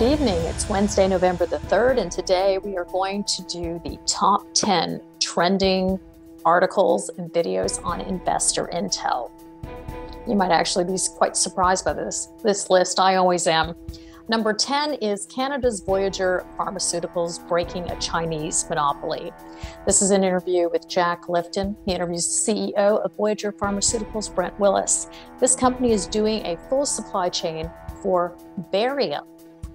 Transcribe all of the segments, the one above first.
Good evening. It's Wednesday, November the 3rd, and today we are going to do the top 10 trending articles and videos on investor intel. You might actually be quite surprised by this, this list. I always am. Number 10 is Canada's Voyageur Pharmaceuticals breaking a Chinese monopoly. This is an interview with Jack Lifton. He interviews the CEO of Voyageur Pharmaceuticals, Brent Willis. This company is doing a full supply chain for barium.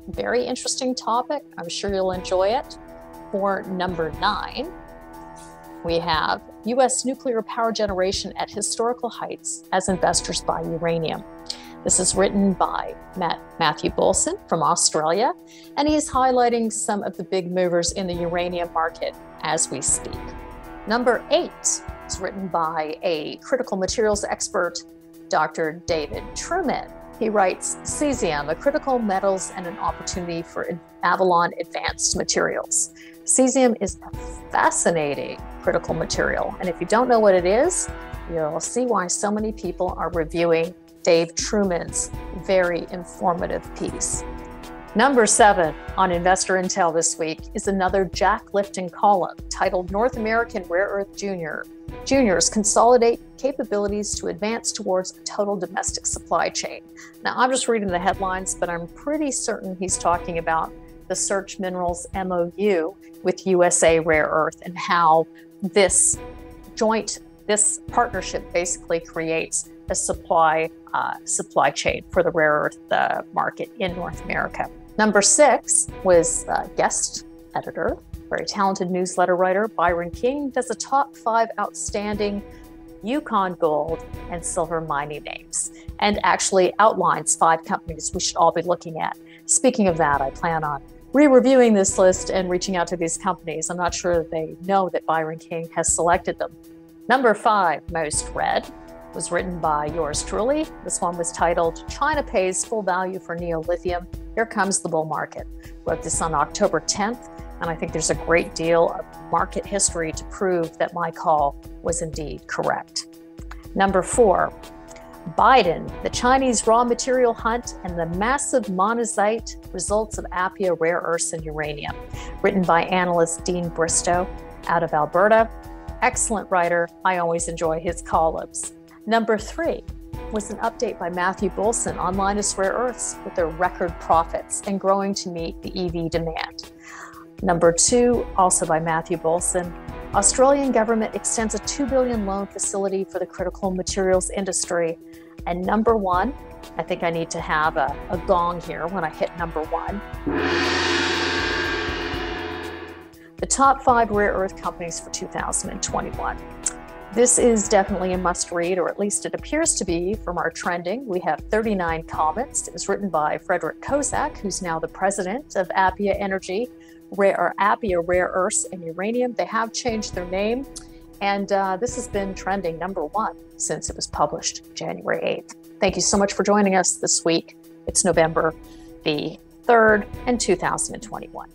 Very interesting topic. I'm sure you'll enjoy it. For number nine, we have U.S. nuclear power generation at historical heights as investors buy uranium. This is written by Matt, Matthew Bohlsen from Australia, and he's highlighting some of the big movers in the uranium market as we speak. Number eight is written by a critical materials expert, Dr. David Trueman. He writes Cesium, a critical metals and an opportunity for Avalon Advanced Materials. Cesium is a fascinating critical material, and if you don't know what it is, you'll see why so many people are reviewing Dave Trueman's very informative piece. Number seven on Investor Intel this week is another Jack Lifton column titled North American Rare Earth Junior Juniors Consolidate Capabilities to Advance Towards a Total Domestic Supply Chain. Now, I'm just reading the headlines, but I'm pretty certain he's talking about the Search Minerals MOU with USA Rare Earth and how this joint, this partnership basically creates a supply uh, supply chain for the rare earth uh, market in North America. Number six was uh, guest editor, very talented newsletter writer Byron King does a top five outstanding Yukon gold and silver mining names and actually outlines five companies we should all be looking at. Speaking of that, I plan on re-reviewing this list and reaching out to these companies. I'm not sure that they know that Byron King has selected them. Number five, most read, was written by yours truly. This one was titled China Pays Full Value for Neo Lithium. Here Comes the Bull Market. Wrote this on October 10th, and I think there's a great deal of market history to prove that my call was indeed correct. Number four, Biden, the Chinese raw material hunt, and the massive monazite results of Appia rare earths and uranium. Written by analyst Dean Bristow out of Alberta. Excellent writer. I always enjoy his columns. Number three was an update by Matthew Bohlsen on Lynas Rare Earths with their record profits and growing to meet the EV demand. Number two, also by Matthew Bohlsen, Australian government extends a 2 billion loan facility for the critical materials industry. And number one, I think I need to have a, a gong here when I hit number one. The top five rare earth companies for 2021. This is definitely a must read, or at least it appears to be from our trending. We have 39 comments. It was written by Frederick Kozak, who's now the president of Appia Energy, rare, or Appia Rare Earths and Uranium. They have changed their name, and uh, this has been trending number one since it was published January 8th. Thank you so much for joining us this week. It's November the 3rd and 2021.